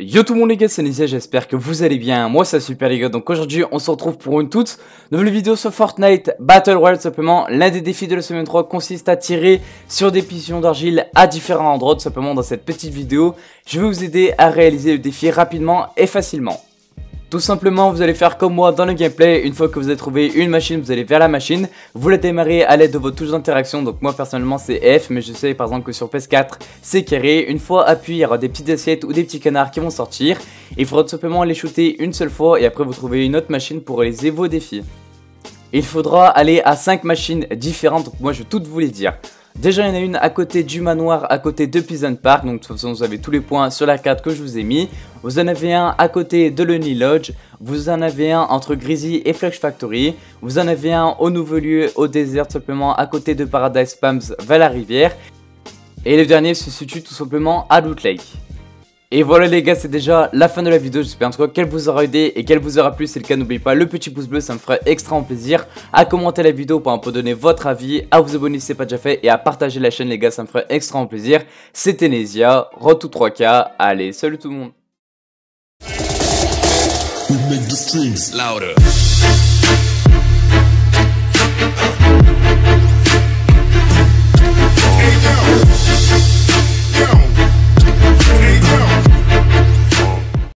Yo tout le monde les gars, c'est Nézia, j'espère que vous allez bien, moi ça super les gars, donc aujourd'hui on se retrouve pour une toute nouvelle vidéo sur Fortnite Battle Royale simplement, l'un des défis de la semaine 3 consiste à tirer sur des pigeons d'argile à différents endroits, tout simplement dans cette petite vidéo, je vais vous aider à réaliser le défi rapidement et facilement. Tout simplement, vous allez faire comme moi dans le gameplay, une fois que vous avez trouvé une machine, vous allez vers la machine, vous la démarrez à l'aide de vos touches d'interaction, donc moi personnellement c'est F, mais je sais par exemple que sur PS4 c'est carré, une fois appuyé il y aura des petites assiettes ou des petits canards qui vont sortir, il faudra tout simplement les shooter une seule fois et après vous trouvez une autre machine pour réaliser vos défis. Il faudra aller à 5 machines différentes, donc moi je vais toutes vous les dire. Déjà, il y en a une à côté du manoir, à côté de Pleasant Park. Donc, de toute façon, vous avez tous les points sur la carte que je vous ai mis. Vous en avez un à côté de Lonely Lodge. Vous en avez un entre Greasy et Flush Factory. Vous en avez un au nouveau lieu, au désert, simplement à côté de Paradise Palms, vers la rivière. Et le dernier se situe tout simplement à Loot Lake. Et voilà les gars, c'est déjà la fin de la vidéo, j'espère en tout cas qu'elle vous aura aidé et qu'elle vous aura plu, c'est le cas, n'oubliez pas le petit pouce bleu, ça me ferait extrêmement plaisir, à commenter la vidéo pour un peu donner votre avis, à vous abonner si c'est pas déjà fait et à partager la chaîne les gars, ça me ferait extrêmement plaisir. C'était Nesia, Roto 3K, allez, salut tout le monde.